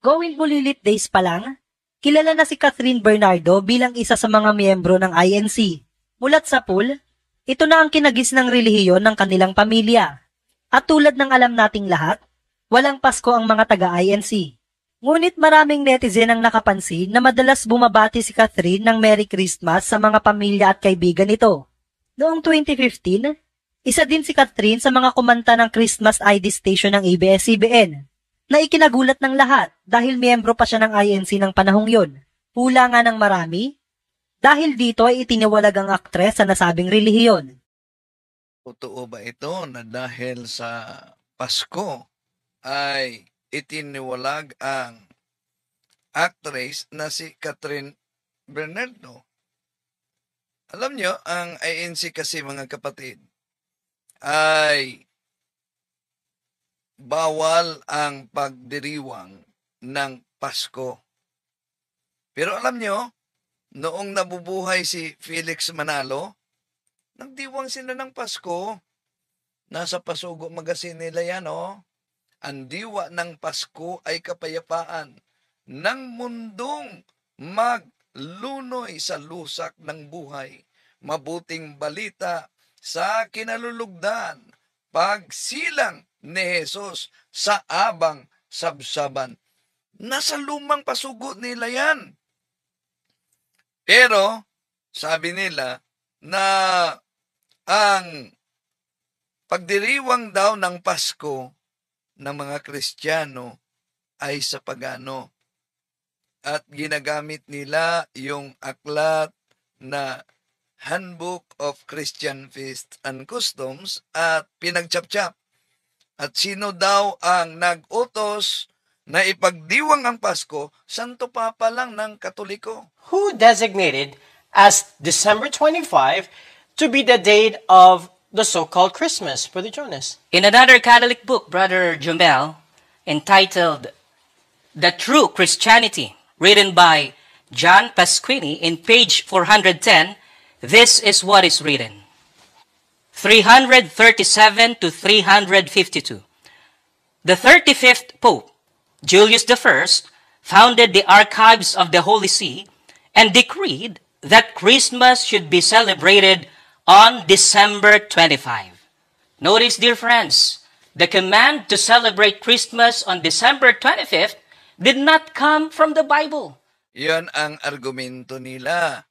Going Bulilit Days pa lang, kilala na si Catherine Bernardo bilang isa sa mga miyembro ng INC. Mulat sa pool, ito na ang kinagis ng relihiyon ng kanilang pamilya. At tulad ng alam nating lahat, walang Pasko ang mga taga-INC. Ngunit maraming netizen ang nakapansin na madalas bumabati si Catherine ng Merry Christmas sa mga pamilya at kaibigan nito. Noong 2015, isa din si Catherine sa mga kumanta ng Christmas ID station ng ABS-CBN na ikinagulat ng lahat dahil miyembro pa siya ng INC ng panahong yon. Hula nga ng marami, dahil dito ay itiniwalag ang aktres sa nasabing relihiyon. Totoo ba ito na dahil sa Pasko ay itiniwalag ang actress na si Catherine Bernardo? Alam nyo, ang INC kasi mga kapatid ay bawal ang pagdiriwang ng Pasko. Pero alam nyo, noong nabubuhay si Felix Manalo, Nagdiwang sila ng Pasko. Nasa Pasugo Magazine nila yan, oh. Ang diwa ng Pasko ay kapayapaan ng mundong maglunoy sa lusak ng buhay. Mabuting balita sa kinalulugdan, pagsilang ni Jesus sa abang sabsaban. Nasa lumang pasugo nila yan. Pero, sabi nila na ang pagdiriwang daw ng Pasko ng mga Kristiyano ay sa pagano. At ginagamit nila yung aklat na Handbook of Christian Feasts and Customs at pinagchapchap. At sino daw ang nag-utos na ipagdiwang ang Pasko, Santo Papa lang ng Katoliko. Who designated as December 25 to be the date of the so-called Christmas, Brother Jonas. In another Catholic book, Brother Jumel, entitled The True Christianity, written by John Pasquini in page 410, this is what is written. 337 to 352. The 35th Pope, Julius I, founded the archives of the Holy See and decreed that Christmas should be celebrated on December 25. Notice, dear friends, the command to celebrate Christmas on December 25th did not come from the Bible. Yan ang argumento nila.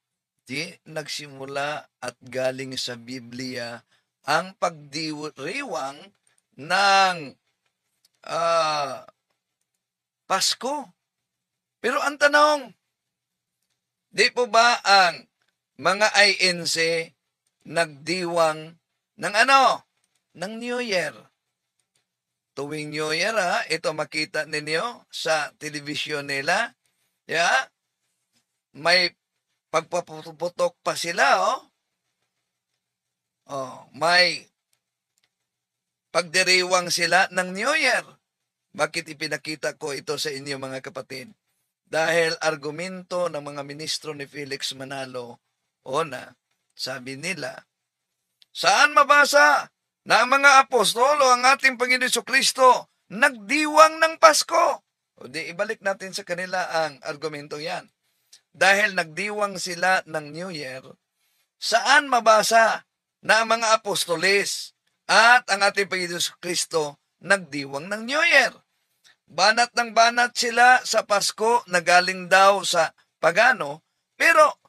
Di nagsimula at galing sa Biblia ang pagdiriwang ng uh, Pasko. Pero ang tanong, di po ba ang mga INC nagdiwang ng ano? Ng New Year. Tuwing New Year, ha? Ito makita ninyo sa television nila. Yeah? May pagpaputok pa sila, oh. Oh, may pagdiriwang sila ng New Year. Bakit ipinakita ko ito sa inyo mga kapatid? Dahil argumento ng mga ministro ni Felix Manalo, o na, sabi nila, saan mabasa na ang mga apostolo, ang ating Panginoon Kristo, nagdiwang ng Pasko? O di ibalik natin sa kanila ang argumento yan. Dahil nagdiwang sila ng New Year, saan mabasa na mga apostolis at ang ating Panginoon Kristo nagdiwang ng New Year? Banat ng banat sila sa Pasko na galing daw sa pagano, pero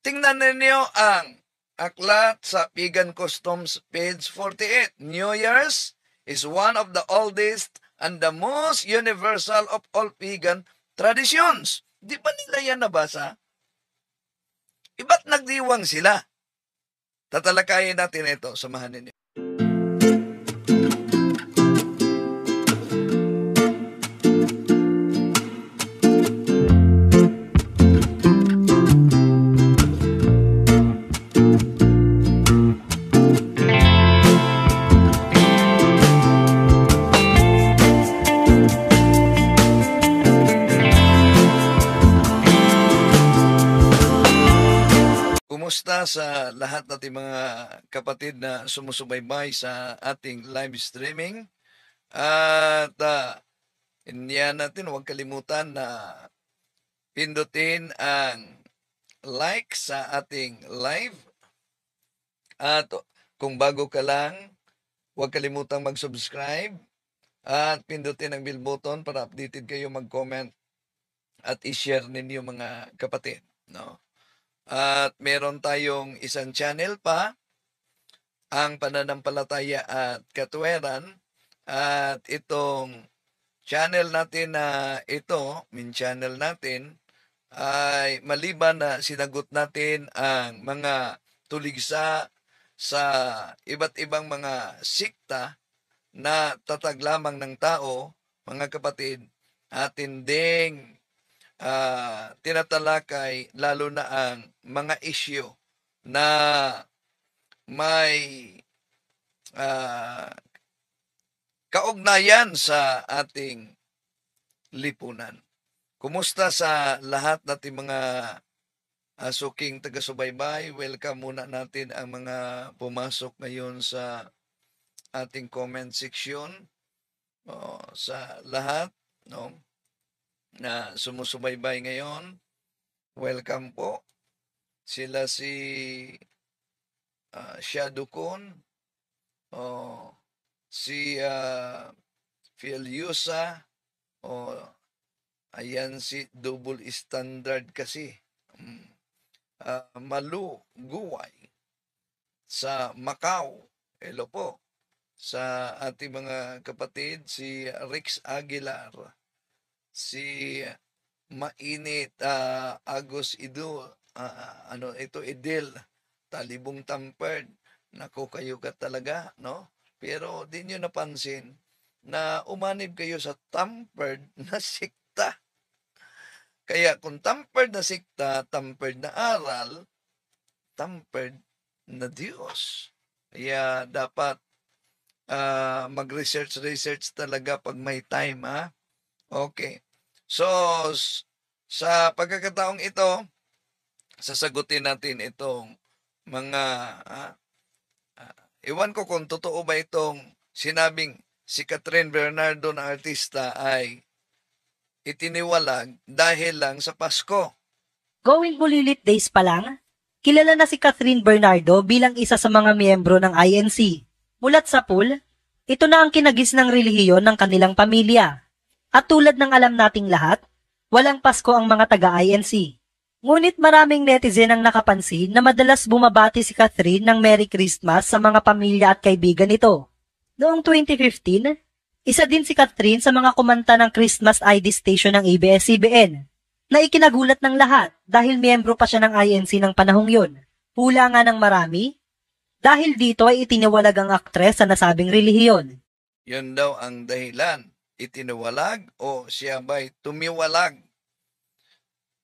Tingnan ninyo ang aklat sa Pagan Customs, page 48. New Year's is one of the oldest and the most universal of all pagan traditions. Di ba nila yan nabasa? Iba't nagdiwang sila? Tatalakayin natin ito, samahan ninyo. Kumusta sa lahat nating mga kapatid na sumusubaybay sa ating live streaming? At uh, Indiya natin, huwag kalimutan na pindutin ang like sa ating live. At kung bago ka lang, huwag kalimutang mag-subscribe at pindutin ang bell button para updated kayo mag-comment at i-share ninyo mga kapatid. No? At meron tayong isang channel pa, ang pananampalataya at katweran. At itong channel natin na ito, min channel natin, ay maliban na sinagot natin ang mga tuligsa sa iba't ibang mga sikta na tatag lamang ng tao, mga kapatid, atin ding ah, tinatalakay lalo na ang mga isyo na may ah, kaugnayan sa ating lipunan. Kumusta sa lahat nating mga uh, suking taga-subaybay? Welcome muna natin ang mga pumasok ngayon sa ating comment section. O, sa lahat no, na sumusubaybay ngayon, welcome po. Sila si uh, Shadukon, o si uh, Filiusa, o ayan si double standard kasi. Uh, Malu Guway sa Macau. Hello po. Sa ating mga kapatid, si Rex Aguilar, si Mainit uh, Agos Ido, uh, ano ito Edel, Talibong Tamperd. Nako kayo ka talaga, no? Pero di nyo napansin na umanib kayo sa tampered na sikta. Kaya kung tampered na sikta, tampered na aral, tampered na Diyos. Kaya dapat uh, mag-research-research talaga pag may time, ha? Okay. So, sa pagkakataong ito, sasagutin natin itong mga uh, Iwan ko kung totoo ba itong sinabing si Catherine Bernardo na artista ay itiniwalag dahil lang sa Pasko. Going Bulilit Days pa lang, kilala na si Catherine Bernardo bilang isa sa mga miyembro ng INC. Mulat sa pool, ito na ang kinagis ng relihiyon ng kanilang pamilya. At tulad ng alam nating lahat, walang Pasko ang mga taga-INC. Ngunit maraming netizen ang nakapansin na madalas bumabati si Catherine ng Merry Christmas sa mga pamilya at kaibigan nito. Noong 2015, isa din si Catherine sa mga kumanta ng Christmas ID station ng ABS-CBN na ikinagulat ng lahat dahil miyembro pa siya ng INC ng panahong yun. Hula nga ng marami, dahil dito ay itiniwalag ang aktres sa nasabing relihiyon. Yun daw ang dahilan. Itiniwalag o siya ba'y tumiwalag?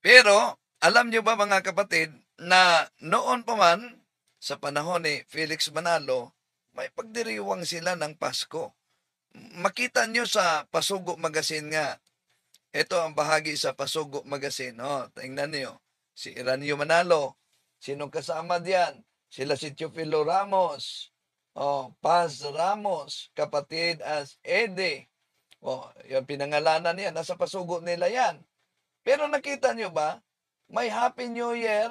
Pero alam niyo ba mga kapatid na noon pa man sa panahon ni Felix Manalo, may pagdiriwang sila ng Pasko. Makita niyo sa Pasugo Magazine nga. Ito ang bahagi sa Pasugo Magazine. Oh, tingnan niyo. Si Iranio Manalo. Sino kasama diyan? Sila si Teofilo Ramos. Oh, Paz Ramos. Kapatid as Ede. Oh, yung pinangalanan niya. Nasa pasugo nila yan. Pero nakita niyo ba? may Happy New Year,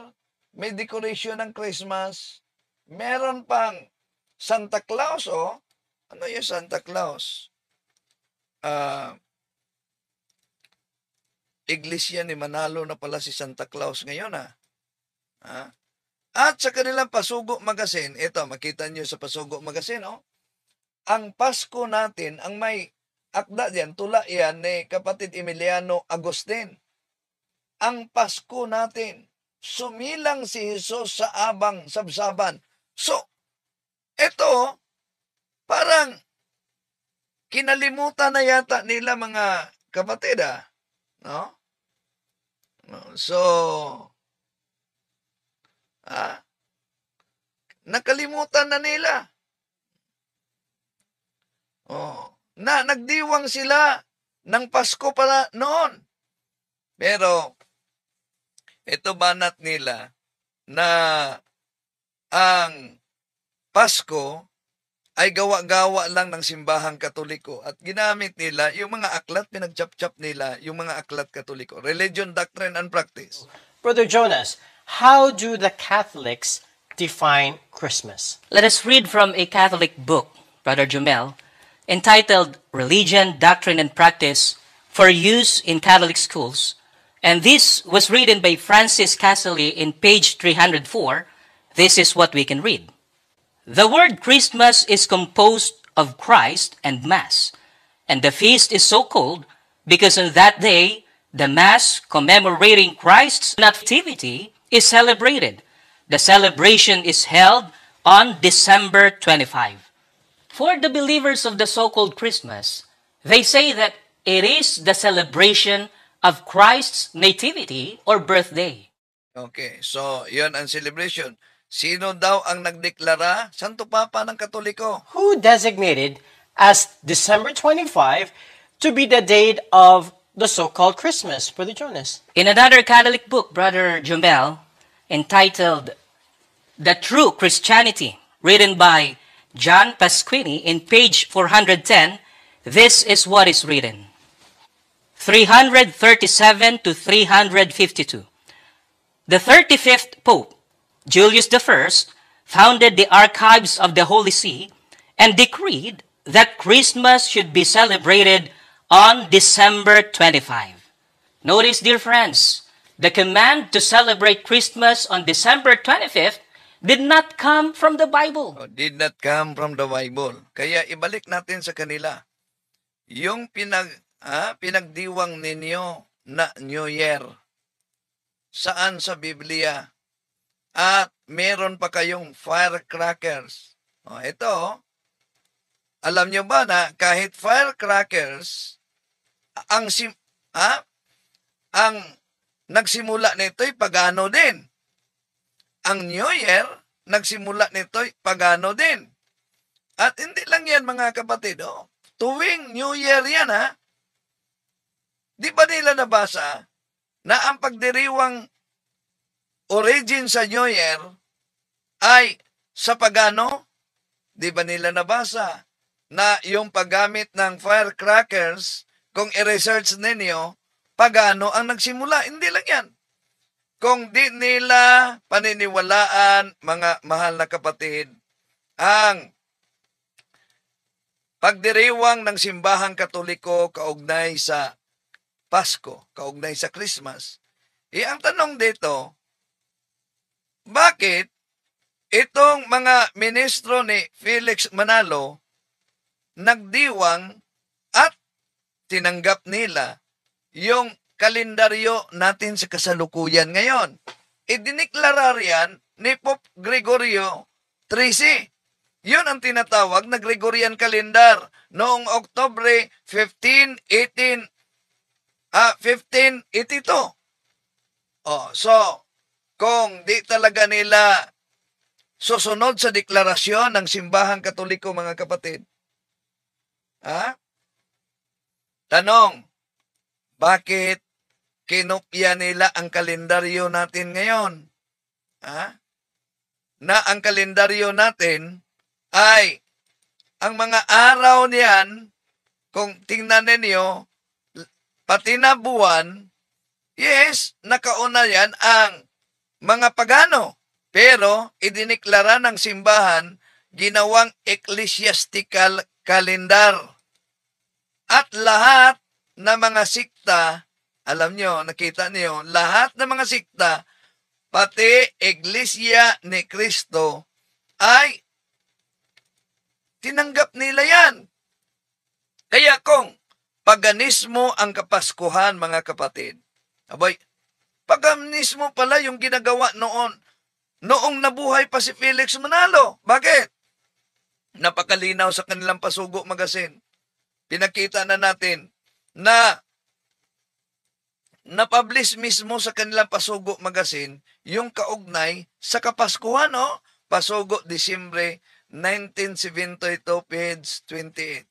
may decoration ng Christmas, meron pang Santa Claus, oh. Ano yung Santa Claus? Uh, iglesia ni Manalo na pala si Santa Claus ngayon, ah. Ha? At sa kanilang Pasugo Magazine, ito, makita nyo sa Pasugo Magazine, oh. Ang Pasko natin, ang may akda diyan, tula yan ni kapatid Emiliano Agustin ang Pasko natin. Sumilang si Jesus sa abang sabsaban. So, ito, parang kinalimutan na yata nila mga kapatid, ah. No? So, ah, nakalimutan na nila. Oh, na nagdiwang sila ng Pasko pala noon. Pero ito banat nila na ang Pasko ay gawa-gawa lang ng simbahang katoliko at ginamit nila yung mga aklat, pinagchap-chap nila yung mga aklat katoliko. Religion, doctrine, and practice. Brother Jonas, how do the Catholics define Christmas? Let us read from a Catholic book, Brother Jumel, entitled Religion, Doctrine, and Practice for Use in Catholic Schools. And this was written by Francis Casserly in page 304. This is what we can read. The word Christmas is composed of Christ and Mass, and the feast is so called because on that day the Mass commemorating Christ's nativity is celebrated. The celebration is held on December 25. For the believers of the so-called Christmas, they say that it is the celebration of Christ's nativity or birthday. Okay, so yon ang celebration. Sino daw ang nagdeklara? Santo Papa ng Katoliko. Who designated as December 25 to be the date of the so-called Christmas, Brother Jonas? In another Catholic book, Brother Jumel, entitled The True Christianity, written by John Pasquini in page 410, this is what is written. 337 to 352. The 35th Pope, Julius I, founded the archives of the Holy See and decreed that Christmas should be celebrated on December 25. Notice, dear friends, the command to celebrate Christmas on December 25th did not come from the Bible. Oh, did not come from the Bible. Kaya ibalik natin sa kanila. Yung pinag, ah, pinagdiwang ninyo na New Year. Saan sa Biblia? At meron pa kayong firecrackers. Oh, ito, alam nyo ba na kahit firecrackers, ang sim, ha? ang nagsimula nito'y pagano din. Ang New Year, nagsimula nito'y pagano din. At hindi lang yan mga kapatid, oh. tuwing New Year yan ha, di ba nila nabasa na ang pagdiriwang origin sa New Year ay sa pagano? Di ba nila nabasa na yung paggamit ng firecrackers, kung i-research ninyo, pagano ang nagsimula? Hindi lang yan. Kung di nila paniniwalaan, mga mahal na kapatid, ang pagdiriwang ng simbahang katoliko kaugnay sa Pasko, kaugnay sa Christmas, eh ang tanong dito, bakit itong mga ministro ni Felix Manalo nagdiwang at tinanggap nila yung kalendaryo natin sa kasalukuyan ngayon. Idiniklara riyan ni Pope Gregorio XIII. Yun ang tinatawag na Gregorian calendar noong Oktobre 15, 18, ah, 1582. Oh, so, kung di talaga nila susunod sa deklarasyon ng simbahang katoliko, mga kapatid, ha? Tanong, bakit kinopya nila ang kalendaryo natin ngayon? Ha? Na ang kalendaryo natin ay ang mga araw niyan, kung tingnan ninyo, pati na buwan, yes, nakauna yan ang mga pagano. Pero, idiniklara ng simbahan, ginawang ecclesiastical calendar. At lahat na mga sikta, alam nyo, nakita niyo, lahat ng mga sikta, pati Iglesia ni Kristo, ay tinanggap nila yan. Kaya kung paganismo ang kapaskuhan, mga kapatid, abay, paganismo pala yung ginagawa noon, noong nabuhay pa si Felix Manalo. Bakit? Napakalinaw sa kanilang pasugo magasin. Pinakita na natin na napublish mismo sa kanilang Pasugo magazine yung kaugnay sa Kapaskuhan, no? Pasugo, Disyembre 1972, page 28,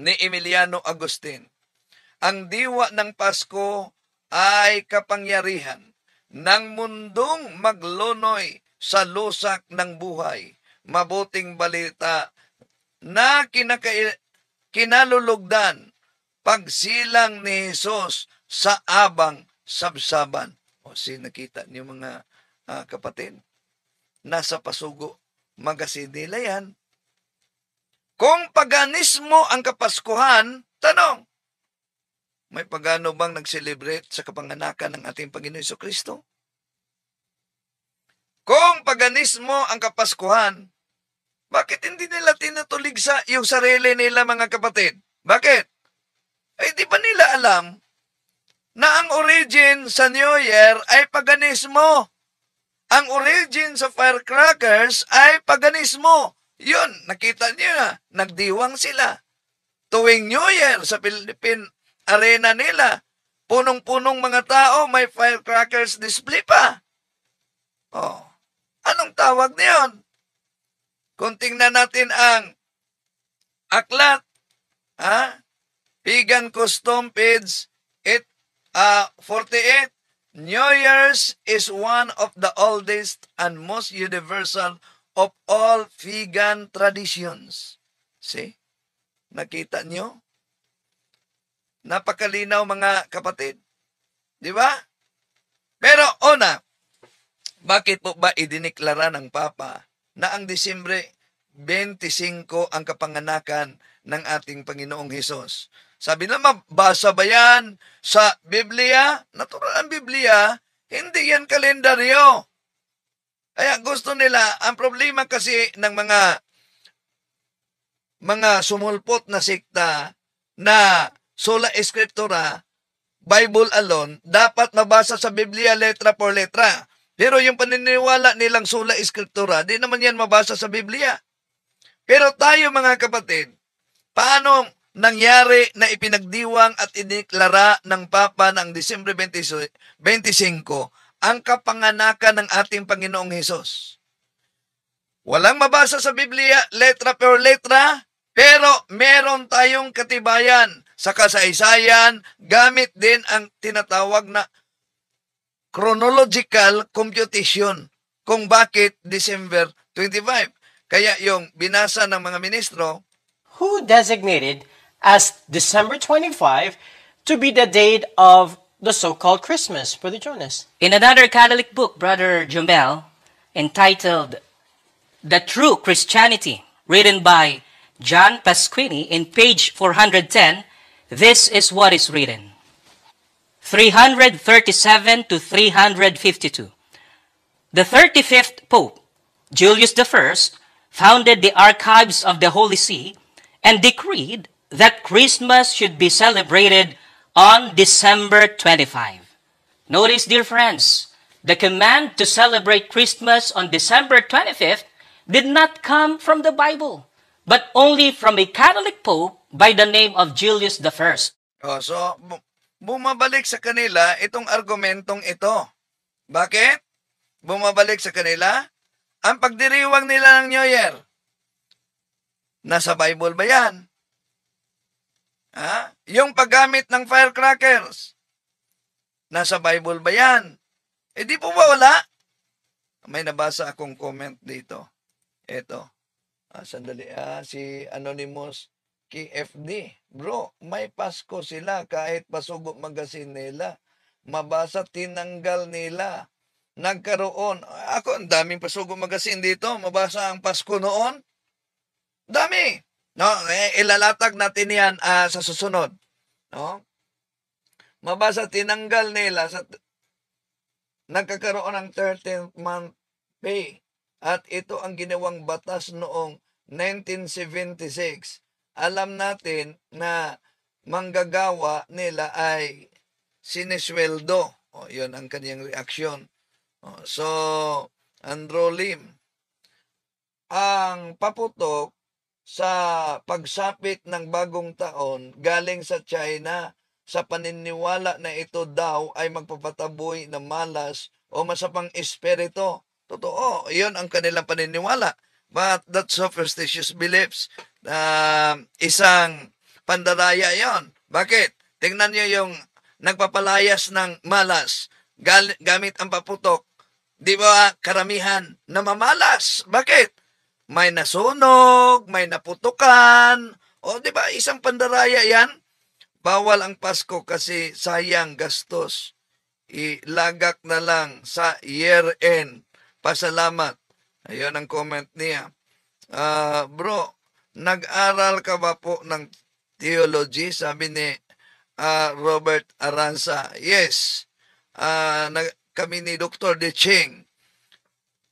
ni Emiliano Agustin. Ang diwa ng Pasko ay kapangyarihan ng mundong maglunoy sa lusak ng buhay, mabuting balita na kinaka- kinalulugdan pagsilang ni Jesus sa abang sabsaban. O si nakita niyo mga ah, kapatid, nasa pasugo magasin nila yan. Kung paganismo ang kapaskuhan, tanong, may pagano bang nag-celebrate sa kapanganakan ng ating Panginoon Heso Kristo? Kung paganismo ang kapaskuhan, bakit hindi nila tinutulig sa yung sarili nila mga kapatid? Bakit? Ay di ba nila alam na ang origin sa New Year ay paganismo? Ang origin sa firecrackers ay paganismo. Yun, nakita niyo na, nagdiwang sila. Tuwing New Year sa Philippine arena nila, punong-punong mga tao, may firecrackers display pa. Oh, anong tawag niyon? Kung tingnan natin ang aklat, ha? Pagan Custom page it, uh, 48, New Year's is one of the oldest and most universal of all vegan traditions. See? Nakita nyo? Napakalinaw mga kapatid. Di ba? Pero una, bakit po ba idiniklara ng Papa na ang Disyembre 25 ang kapanganakan ng ating Panginoong Hesus? Sabi na, mabasa ba yan sa Biblia? Natural ang Biblia, hindi yan kalendaryo. Kaya gusto nila, ang problema kasi ng mga mga sumulpot na sikta na sola escritura, Bible alone, dapat mabasa sa Biblia letra por letra. Pero yung paniniwala nilang sola escritura, di naman yan mabasa sa Biblia. Pero tayo mga kapatid, paano nangyari na ipinagdiwang at iniklara ng Papa ng Disyembre 25 ang kapanganakan ng ating Panginoong Hesus. Walang mabasa sa Biblia, letra per letra, pero meron tayong katibayan sa kasaysayan gamit din ang tinatawag na chronological computation kung bakit December 25. Kaya yung binasa ng mga ministro, Who designated as December 25 to be the date of the so-called Christmas, Brother Jonas? In another Catholic book, Brother Jumbel, entitled The True Christianity, written by John Pasquini in page 410, this is what is written. 337 to 352. The 35th Pope, Julius I, founded the archives of the Holy See and decreed that Christmas should be celebrated on December 25. Notice, dear friends, the command to celebrate Christmas on December 25th did not come from the Bible, but only from a Catholic Pope by the name of Julius I. oh, so bu- bumabalik sa kanila itong argumentong ito. Bakit? Bumabalik sa kanila ang pagdiriwang nila ng New Year. Nasa Bible ba yan? Ha? Yung paggamit ng firecrackers. Nasa Bible ba yan? Eh di po ba wala? May nabasa akong comment dito. Ito. Ah, sandali. Ah, si Anonymous KFD. Bro, may Pasko sila kahit pasugo magasin nila. Mabasa, tinanggal nila. Nagkaroon. Ako, ang daming pasugo magasin dito. Mabasa ang Pasko noon. Dami. No, eh, ilalatag natin yan ah, sa susunod. No? Mabasa, tinanggal nila sa nagkakaroon ng 13th month pay. At ito ang ginawang batas noong 1976. Alam natin na manggagawa nila ay sinisweldo. O, yun ang kanyang reaksyon. O, so, Andrew Lim, ang paputok sa pagsapit ng bagong taon galing sa China sa paniniwala na ito daw ay magpapataboy ng malas o masapang espiritu. Totoo, iyon ang kanilang paniniwala. But that superstitious beliefs, uh, isang pandaraya yon. Bakit? Tingnan niyo yung nagpapalayas ng malas gamit ang paputok. Di ba karamihan na mamalas? Bakit? May nasunog, may naputukan, o di ba isang pandaraya yan? Bawal ang Pasko kasi sayang gastos. Ilagak na lang sa year-end. Pasalamat. Ayun ang comment niya. Ah, bro, nag-aral ka ba po ng theology? Sabi ni ah, Robert Aranza. Yes. Ah, nag, kami ni Dr. De Ching.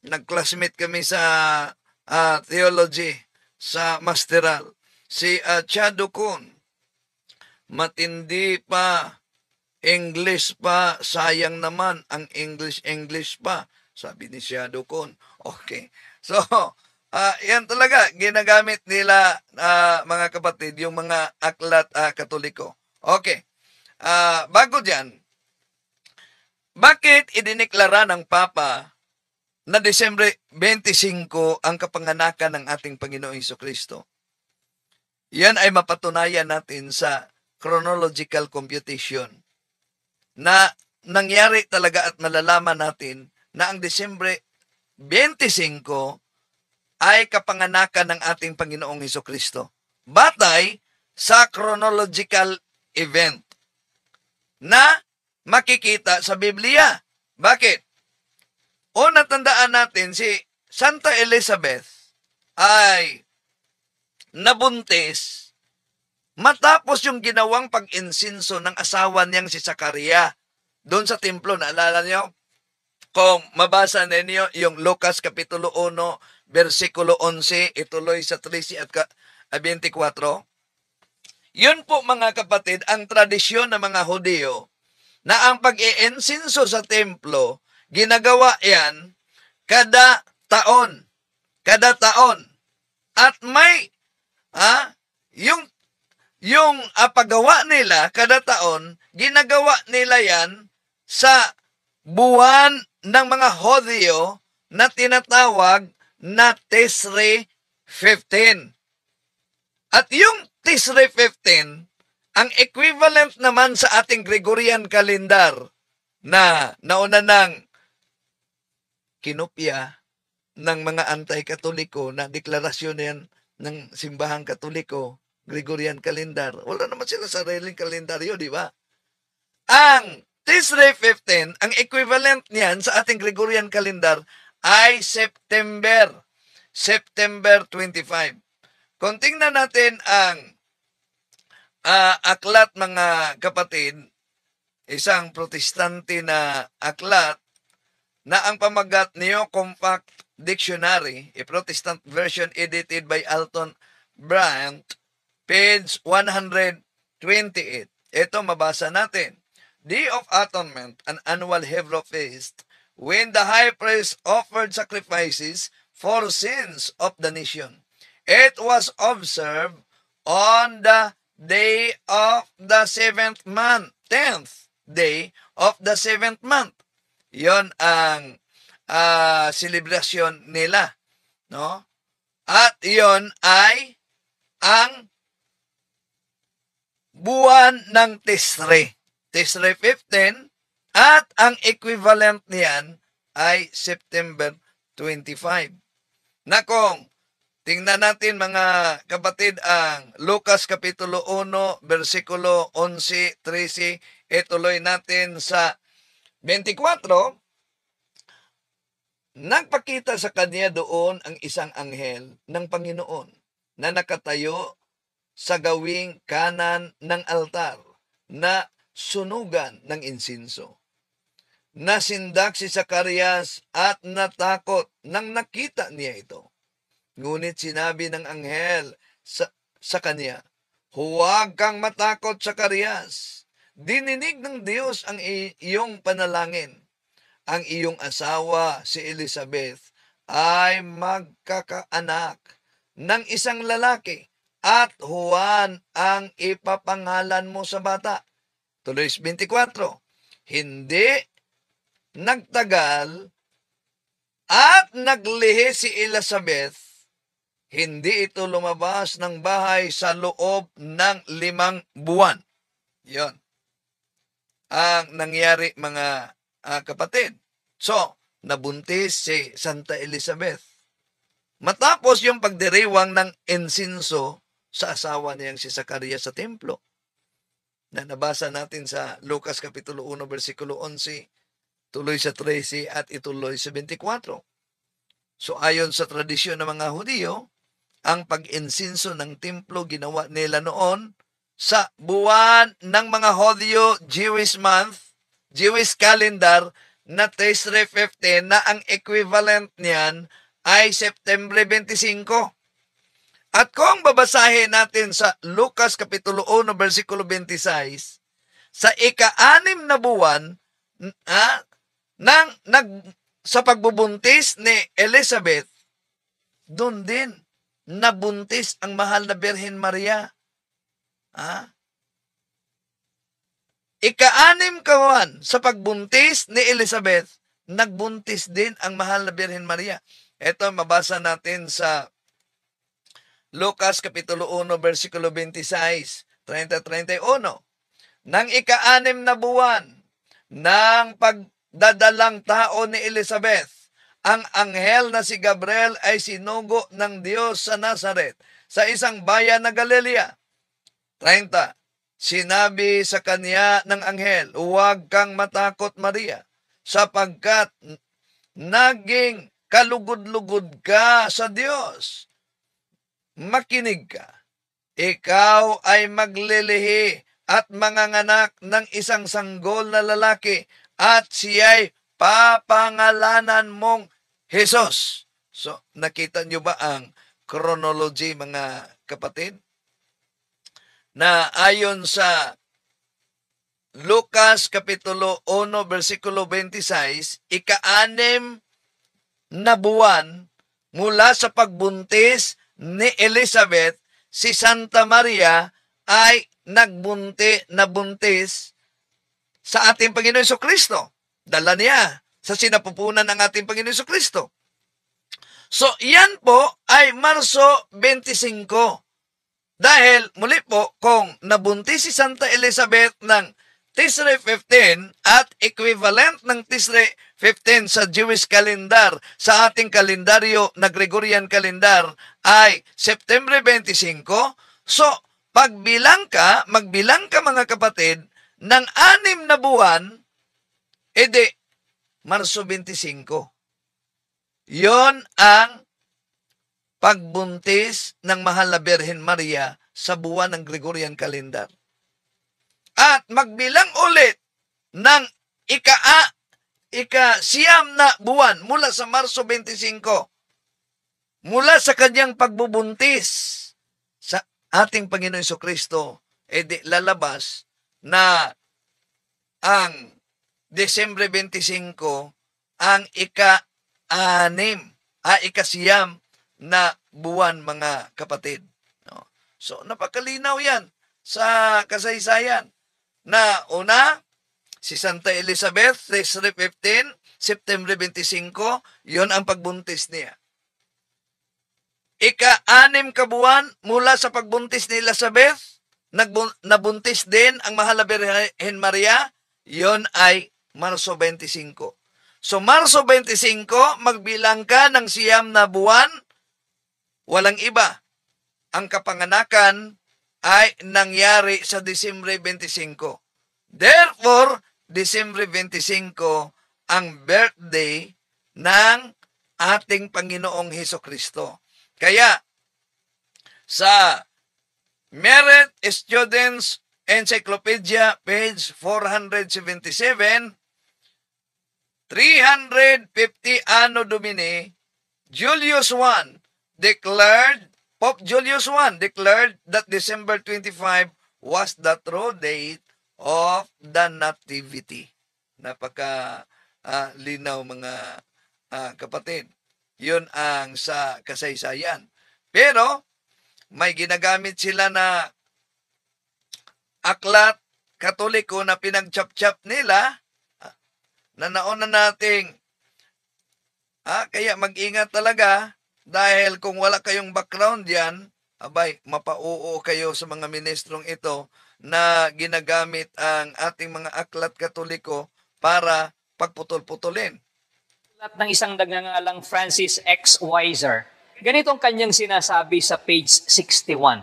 Nag-classmate kami sa ah, theology sa masteral. Si uh, Chado Kun, matindi pa, English pa, sayang naman ang English-English pa. Sabi ni Shadow Kun. Okay. So, ah yan talaga, ginagamit nila ah, mga kapatid, yung mga aklat ah, katoliko. Okay. Ah, bago dyan, bakit idineklara ng Papa na Desembre 25 ang kapanganakan ng ating Panginoong Heso Kristo? Yan ay mapatunayan natin sa chronological computation na nangyari talaga at malalaman natin na ang Desembre 25 ay kapanganakan ng ating Panginoong Heso Kristo. Batay sa chronological event na makikita sa Biblia. Bakit? O natandaan natin si Santa Elizabeth ay nabuntis matapos yung ginawang pag-insinso ng asawa niyang si Zakaria doon sa templo. Naalala niyo? Kung mabasa ninyo yung Lucas Kapitulo 1, versikulo 11, ituloy sa 13 at ka- ah, 24. Yun po mga kapatid, ang tradisyon ng mga Hudyo na ang pag-iinsinso sa templo, ginagawa yan kada taon. Kada taon. At may ah, yung yung ah, paggawa nila kada taon, ginagawa nila yan sa buwan ng mga Hodyo na tinatawag na Tisre 15. At yung Tisre 15, ang equivalent naman sa ating Gregorian calendar na nauna ng kinopya ng mga anti-katoliko na deklarasyon yan ng simbahang katoliko, Gregorian calendar. Wala naman sila sariling kalendaryo, di ba? Ang Tisre 15, ang equivalent niyan sa ating Gregorian calendar ay September. September 25. Kung tingnan natin ang ah, aklat mga kapatid, isang protestante na aklat na ang pamagat niyo Compact Dictionary, a Protestant version edited by Alton Brandt, page 128. Ito mabasa natin. Day of Atonement, an annual Hebrew feast, when the high priest offered sacrifices for sins of the nation. It was observed on the day of the seventh month, tenth day of the seventh month. Yon ang ah, selebrasyon nila, no? At yon ay ang buwan ng Tisre. Tisre 15 at ang equivalent niyan ay September 25. Na kung tingnan natin mga kapatid ang Lucas Kapitulo 1, versikulo 11, 13, ituloy natin sa 24, nagpakita sa kanya doon ang isang anghel ng Panginoon na nakatayo sa gawing kanan ng altar na sunugan ng insinso. Nasindak si Sakarias at natakot nang nakita niya ito. Ngunit sinabi ng anghel sa, sa kanya, Huwag kang matakot, Sakarias. Dininig ng Diyos ang iyong panalangin. Ang iyong asawa, si Elizabeth, ay magkakaanak ng isang lalaki at Juan ang ipapangalan mo sa bata. Tuloy 24. Hindi nagtagal at naglihi si Elizabeth. Hindi ito lumabas ng bahay sa loob ng limang buwan. Yon. Ang nangyari mga ah, kapatid. So, nabuntis si Santa Elizabeth. Matapos yung pagdiriwang ng insinso sa asawa niyang si Zacarias sa templo. Na nabasa natin sa Lucas Kapitulo 1, versikulo 11, tuloy sa 13 at ituloy sa 24. So ayon sa tradisyon ng mga Hudiyo, ang pag-insinso ng templo ginawa nila noon sa buwan ng mga Hodyo Jewish month, Jewish calendar na Tishrei 15 na ang equivalent niyan ay September 25. At kung babasahin natin sa Lucas Kapitulo 1, versikulo 26, sa ika-anim na buwan ah, ng, nag, sa pagbubuntis ni Elizabeth, doon din nabuntis ang mahal na Birhen Maria. Ah? Ika-anim kawan sa pagbuntis ni Elizabeth, nagbuntis din ang mahal na Birhen Maria. Ito mabasa natin sa Lucas Kapitulo 1, versikulo 26, 30-31. Nang ika-anim na buwan ng pagdadalang tao ni Elizabeth, ang anghel na si Gabriel ay sinugo ng Diyos sa Nazaret, sa isang bayan na Galilea. 30. Sinabi sa kanya ng anghel, huwag kang matakot Maria, sapagkat naging kalugod-lugod ka sa Diyos. Makinig ka. Ikaw ay maglilihi at manganganak ng isang sanggol na lalaki at siya'y papangalanan mong Jesus. So, nakita nyo ba ang chronology mga kapatid? Na ayon sa Lucas Kapitulo 1, versikulo 26, ika-anim na buwan mula sa pagbuntis ni Elizabeth, si Santa Maria ay nagbunti, nabuntis sa ating Panginoon Heso Kristo. Dala niya sa sinapupunan ng ating Panginoon Heso Kristo. So, yan po ay Marso 25. Dahil, muli po, kung nabuntis si Santa Elizabeth ng Tishrei 15 at equivalent ng Tishrei 15 sa Jewish calendar sa ating kalendaryo na Gregorian calendar ay September 25. So, pagbilang ka, magbilang ka mga kapatid, ng anim na buwan, edi, Marso 25. Yon ang pagbuntis ng mahal na Birhen Maria sa buwan ng Gregorian calendar. At magbilang ulit ng ika ika siyam na buwan mula sa Marso 25 mula sa kanyang pagbubuntis sa ating Panginoon Heso Kristo edi lalabas na ang Desembre 25 ang ika-anim, ah, ikasiyam na buwan mga kapatid. No? So, napakalinaw yan sa kasaysayan na una, si Santa Elizabeth, Tishrei 15, September 25, yon ang pagbuntis niya. Ika-anim kabuan mula sa pagbuntis ni Elizabeth, nabuntis din ang mahal na Birhen Maria, yon ay Marso 25. So Marso 25, magbilang ka ng siyam na buwan, walang iba. Ang kapanganakan ay nangyari sa Disyembre 25. Therefore, Disyembre 25 ang birthday ng ating Panginoong Heso Kristo. Kaya, sa Merit Students Encyclopedia, page 477, 350 Anno Domini, Julius I declared, Pope Julius I declared that December 25 was the true date of the Nativity. Napaka ah, linaw mga ah, kapatid. Yun ang sa kasaysayan. Pero, may ginagamit sila na aklat katoliko na pinagchap-chap nila ah, na nauna nating ah, kaya mag-ingat talaga dahil kung wala kayong background yan, abay, mapauo kayo sa mga ministrong ito na ginagamit ang ating mga aklat katoliko para pagputol-putulin. Sulat ng isang dagngangalang Francis X. Weiser. Ganito ang kanyang sinasabi sa page 61.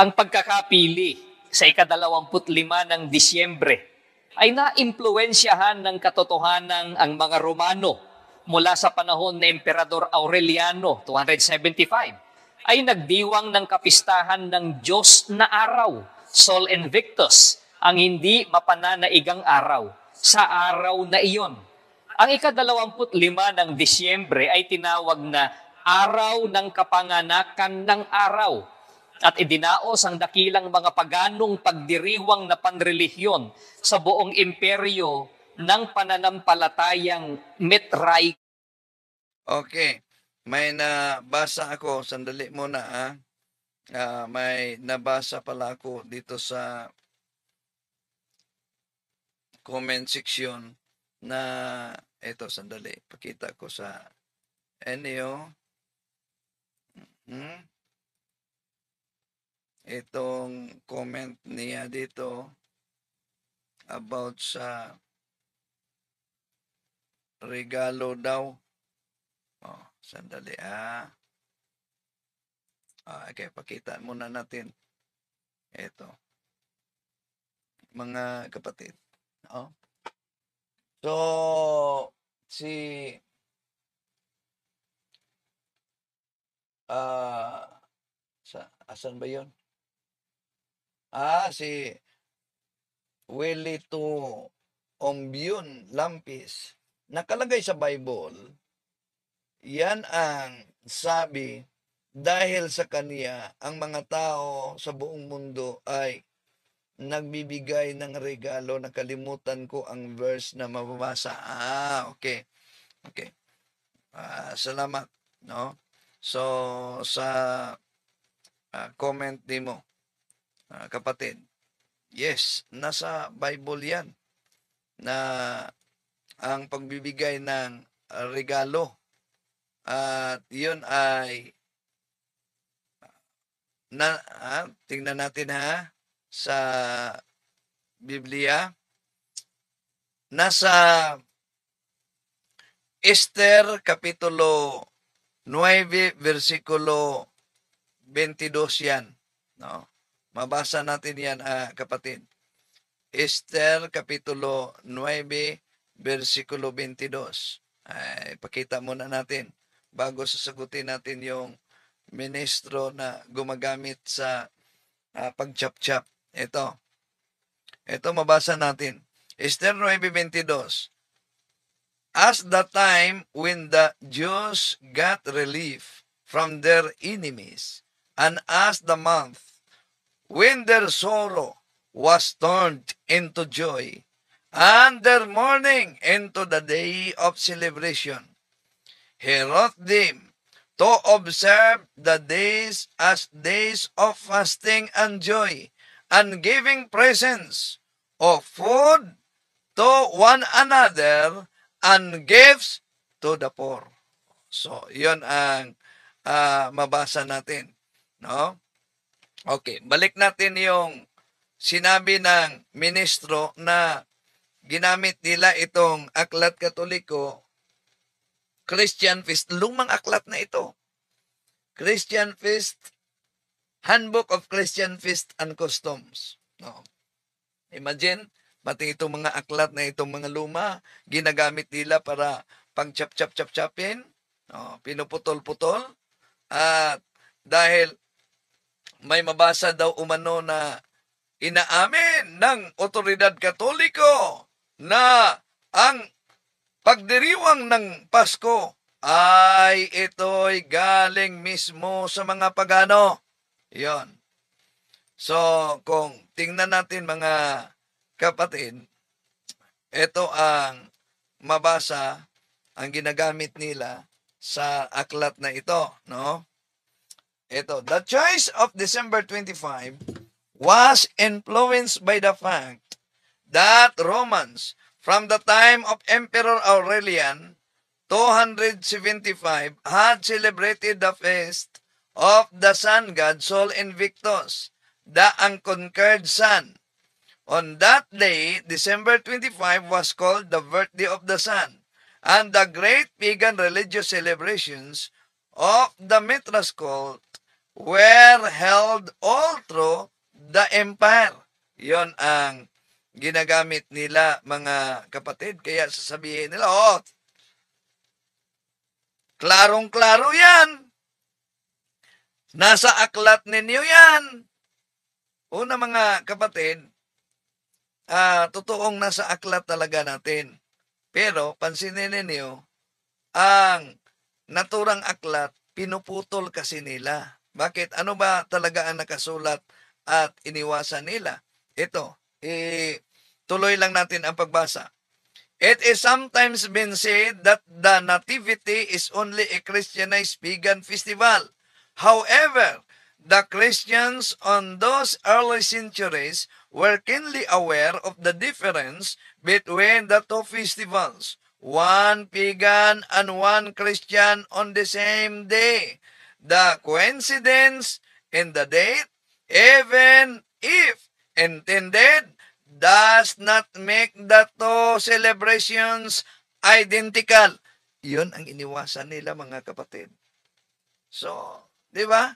Ang pagkakapili sa ikadalawamput lima ng Disyembre ay naimpluensyahan ng katotohanan ang mga Romano mula sa panahon ni Emperador Aureliano, 275, ay nagdiwang ng kapistahan ng Diyos na araw, Sol Invictus, ang hindi mapananaigang araw, sa araw na iyon. Ang ikadalawamput lima ng Disyembre ay tinawag na Araw ng Kapanganakan ng Araw at idinaos ang dakilang mga paganong pagdiriwang na panrelihiyon sa buong imperyo ng pananampalatayang Mitray. Okay. May nabasa ako, sandali muna ah. Ah, may nabasa pala ako dito sa comment section na ito sandali pakita ko sa inyo hmm? itong comment niya dito about sa regalo daw oh sandali ah Ah, okay, pakita muna natin. Ito. Mga kapatid. Oh. So, si ah sa asan ba 'yon? Ah, si Willie to Ombyun Lampis. Nakalagay sa Bible, yan ang sabi dahil sa kaniya, ang mga tao sa buong mundo ay nagbibigay ng regalo. Nakalimutan ko ang verse na mababasa. Ah, okay. Okay. Ah, salamat, no? So, sa ah, comment ni mo, ah, kapatid, yes, nasa Bible yan na ang pagbibigay ng ah, regalo. At yun ay na ah, tingnan natin ha sa Biblia. Nasa Esther kapitulo 9 versikulo 22 yan no? Mabasa natin yan ah, kapatid. Esther kapitulo 9 versikulo 22 ay pakita muna natin bago sasagutin natin yung ministro na gumagamit sa uh, pagchap-chap. Ito. Ito mabasa natin. Esther 9.22 As the time when the Jews got relief from their enemies, and as the month when their sorrow was turned into joy, and their mourning into the day of celebration, he wrote them to observe the days as days of fasting and joy, and giving presents of food to one another and gifts to the poor. So, yon ang uh, mabasa natin. No? Okay, balik natin yung sinabi ng ministro na ginamit nila itong aklat katoliko Christian Feast. Lumang aklat na ito. Christian Feast, Handbook of Christian Feast and Customs. No. Imagine, pati itong mga aklat na itong mga luma, ginagamit nila para pang chap chap chap chapin, no, pinuputol-putol, at dahil may mabasa daw umano na inaamin ng otoridad katoliko na ang pagdiriwang ng Pasko ay ito'y galing mismo sa mga pagano. Yon. So, kung tingnan natin mga kapatid, ito ang mabasa ang ginagamit nila sa aklat na ito, no? Ito, the choice of December 25 was influenced by the fact that Romans from the time of Emperor Aurelian, 275, had celebrated the feast of the sun god Sol Invictus, the unconquered sun. On that day, December 25 was called the birthday of the sun, and the great pagan religious celebrations of the Mithras cult were held all through the empire. Yon ang ginagamit nila mga kapatid. Kaya sasabihin nila, oh, klarong-klaro yan. Nasa aklat ninyo yan. Una mga kapatid, ah, totoong nasa aklat talaga natin. Pero pansinin ninyo, ang naturang aklat, pinuputol kasi nila. Bakit? Ano ba talaga ang nakasulat at iniwasan nila? Ito, eh, tuloy lang natin ang pagbasa. It is sometimes been said that the nativity is only a Christianized pagan festival. However, the Christians on those early centuries were keenly aware of the difference between the two festivals, one pagan and one Christian on the same day. The coincidence in the date, even if intended, not make the two celebrations identical. Yun ang iniwasan nila mga kapatid. So, di ba?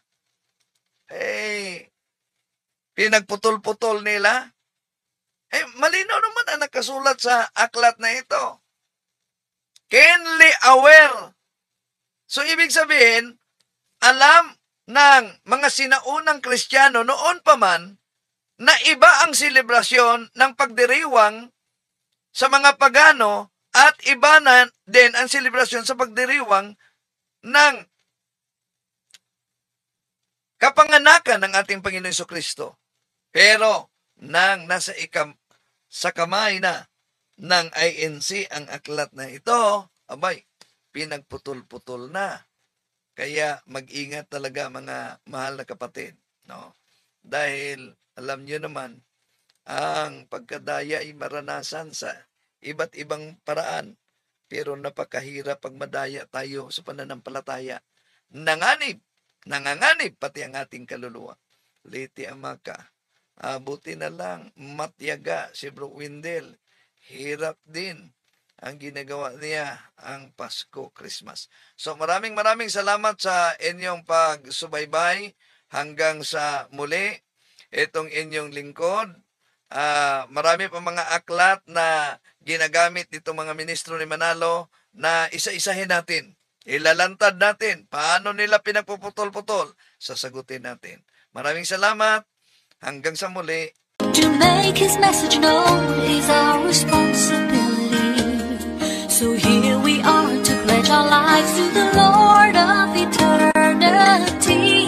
Eh, pinagputol-putol nila. Eh, malinaw naman ang nakasulat sa aklat na ito. Keenly aware. So, ibig sabihin, alam ng mga sinaunang Kristiyano noon pa man na iba ang selebrasyon ng pagdiriwang sa mga pagano at iba na din ang selebrasyon sa pagdiriwang ng kapanganakan ng ating Panginoon Hesus Kristo. Pero nang nasa ikam sa kamay na ng INC ang aklat na ito, abay, pinagputol-putol na. Kaya mag-ingat talaga mga mahal na kapatid, no? Dahil alam niyo naman, ang pagkadaya ay maranasan sa iba't ibang paraan. Pero napakahirap pag madaya tayo sa pananampalataya. Nanganib, nanganganib pati ang ating kaluluwa. Liti amaka. Abuti na lang, matyaga si Bro Windel. Hirap din ang ginagawa niya ang Pasko, Christmas. So maraming maraming salamat sa inyong pagsubaybay hanggang sa muli. Itong inyong lingkod. Ah, marami pa mga aklat na ginagamit nitong mga ministro ni Manalo na isa-isahin natin. Ilalantad natin. Paano nila pinagpuputol-putol? Sasagutin natin. Maraming salamat. Hanggang sa muli. To make his message known is our responsibility. So here we are to pledge our lives to the Lord of eternity.